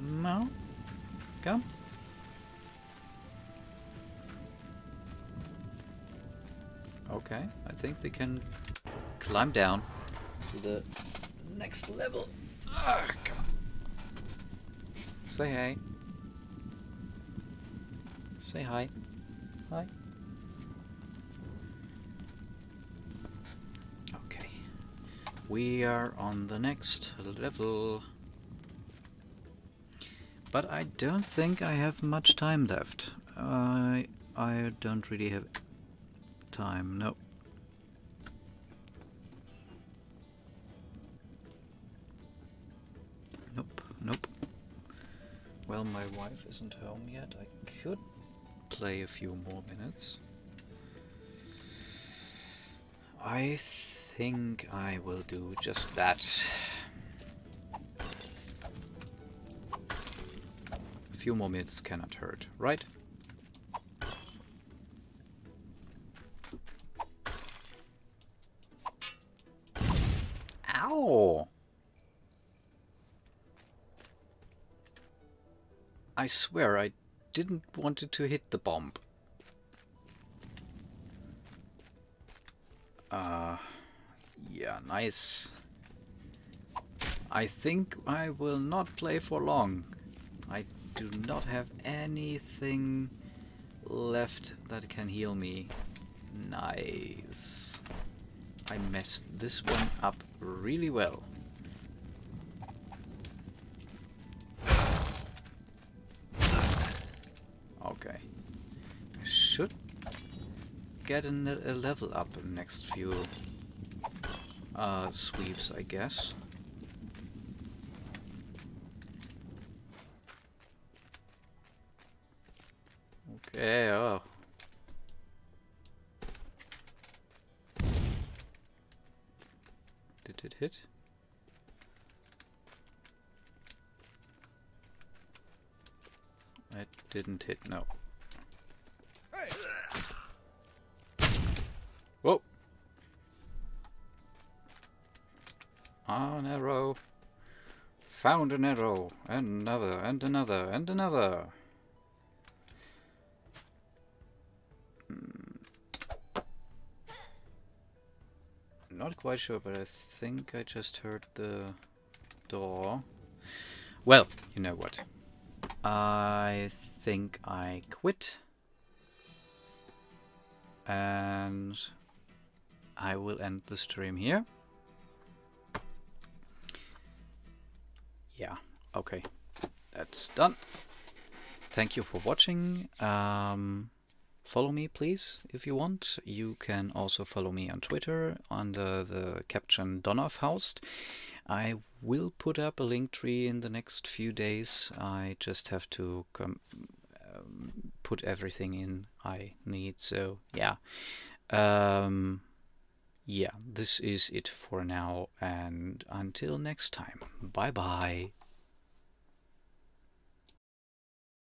No. Come. Okay, I think they can climb down to the next level. Ah, come on. Say hey. Say hi. Hi. Okay. We are on the next level. But I don't think I have much time left. I I don't really have time. No. Nope. Nope. Well, my wife isn't home yet. I could play a few more minutes. I think I will do just that. A few more minutes cannot hurt, right? Ow! I swear I didn't want it to hit the bomb. Uh, yeah, nice. I think I will not play for long. I do not have anything left that can heal me. Nice. I messed this one up really well. Should get an, a level up in the next few uh, sweeps, I guess. Okay, oh. Did it hit? It didn't hit, no. Whoa! An arrow. found an arrow. Another, and another, and another. Hmm. Not quite sure, but I think I just heard the door. Well, you know what. I think I quit. And I will end the stream here. Yeah, okay. That's done. Thank you for watching. Um, follow me, please, if you want. You can also follow me on Twitter under the caption Donnerfaust. I will put up a link tree in the next few days. I just have to um, put everything in I need. So yeah, um, yeah. This is it for now, and until next time. Bye bye.